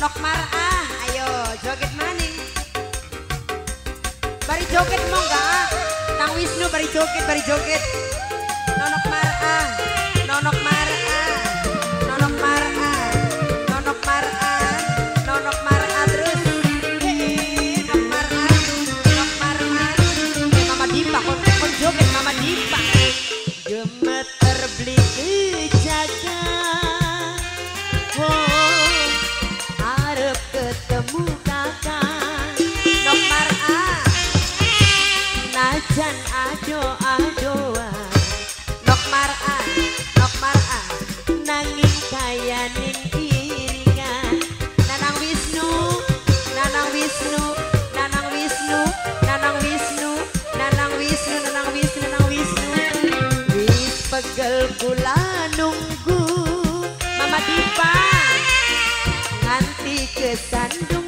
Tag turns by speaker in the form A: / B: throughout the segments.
A: Nokmar ah, ayo joget maning. Bari joget mau enggak? Nang ah? Wisnu bari joget, bari joget. Nonokmar ah, Nonokmar iringan. Nanang Wisnu Nanang Wisnu Nanang Wisnu Nanang Wisnu Nanang Wisnu Nanang Wisnu Nanang Wisnu. Nunggu Mama Dipa. Kesandung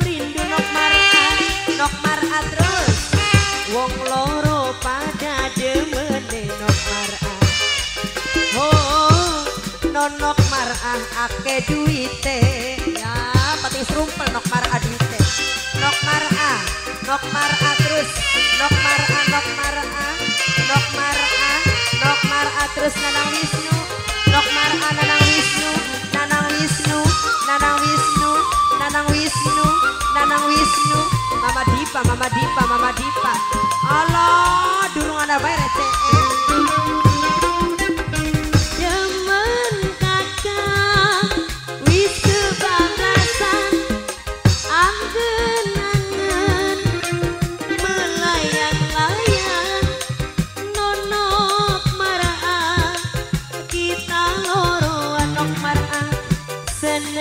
A: nonok mar'ah ake duite Ya, pati serumpel nok mar'ah duite Nok mar'ah, nok mar'ah terus. Nok mar'ah, nok mar'ah. Nok mar'ah, nok mar'ah terus Nanang Wisnu. Nok mar'ah, Nanang Wisnu. Nanang Wisnu, Nanang Wisnu Nanang Wisnu, Nanang Wisnu. Mama Dipa, Mama Dipa, Mama Dipa. Allah, durung ada bae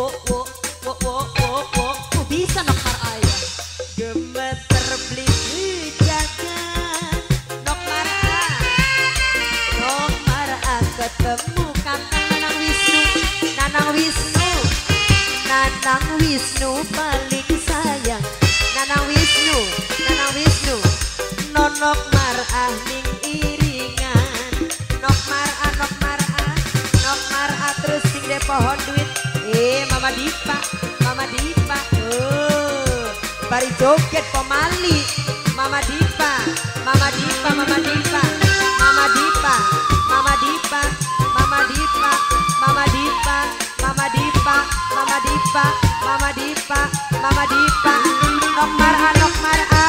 A: wo wo wo wo wo wo nokar ayah pohon duit Eh, Mama Dipa, Mama Dipa. Oh, bari joget pemali. Mama Dipa, Mama Dipa, Mama Dipa. Mama Dipa, Mama Dipa, Mama Dipa, Mama Dipa, Mama Dipa, Mama Dipa, Mama Dipa, Mama Dipa. Nok mar'a, nok mar'a,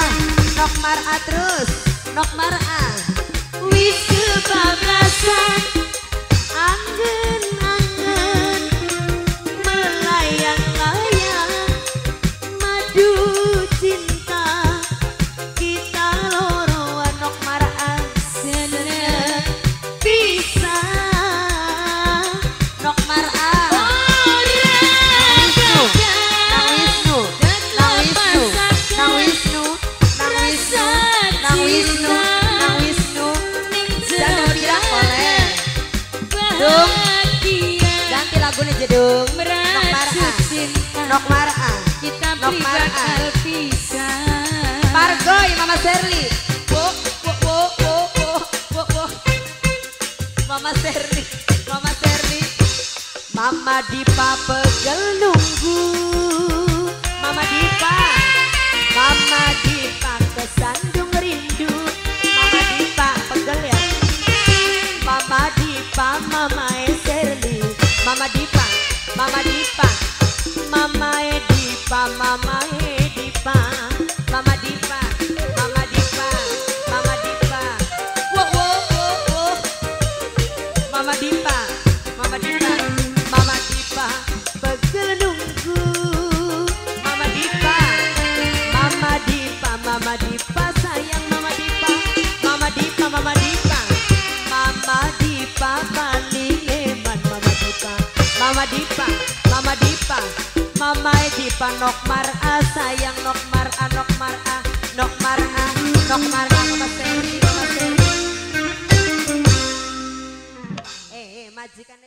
A: nok mar'a terus, nok mar'a. Wis kebablasan. Lagunya jedung Nok marah Nok marah
B: Kita
A: Nok marah.
B: bakal bisa
A: Pargoy Mama Serli wo wo wo wo wo wo wo. Mama Serli Mama Serli Mama Dipa pegel nunggu. Mama Dipa Mama Dipa kesandung rindu. Mama Dipa pegel ya. Mama Dipa Mama Serli Mama Dipa pamamaya pa nok mar a sayang nok mar a nok mar a nok mar a nok mar a maseri maseri eh, eh majikan